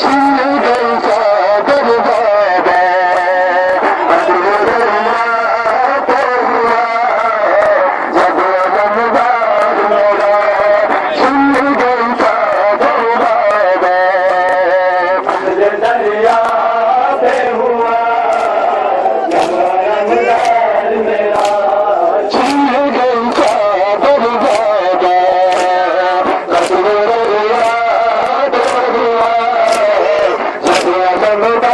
Two no, no, no.